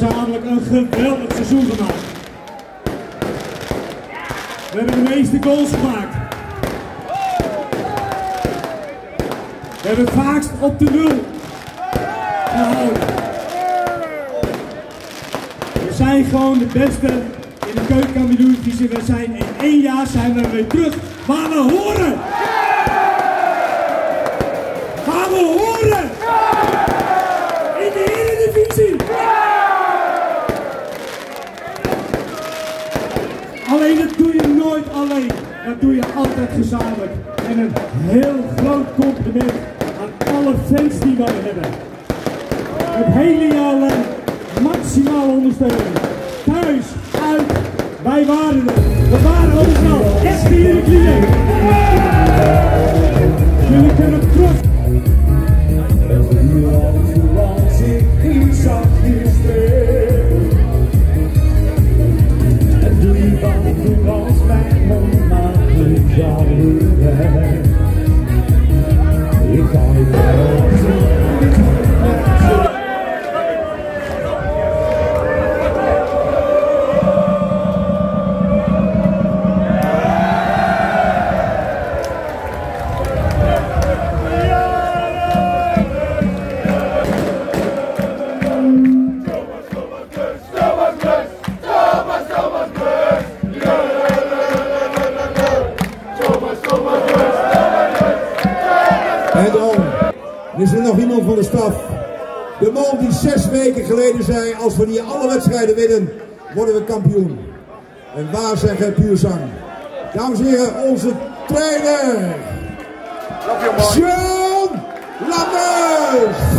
gezamenlijk een geweldig seizoen gemaakt. We hebben de meeste goals gemaakt. We hebben het vaakst op de nul gehouden. Zijn gewoon de beste in de keukenkampioen-divisie. We zijn in één jaar zijn we weer terug waar we horen. Waar we horen. In de Eredivisie. Alleen dat doe je nooit alleen. Dat doe je altijd gezamenlijk. En een heel groot compliment aan alle fans die wij hebben. Het hele jaar lang maximaal ondersteuning. Thuis, uit, wij waren er. We waren overal. Echt hier in En dan is er nog iemand van de staf. De man die zes weken geleden zei, als we hier alle wedstrijden winnen, worden we kampioen. En waar zijn geen puurzang? Dames en heren, onze trainer. John Lammers.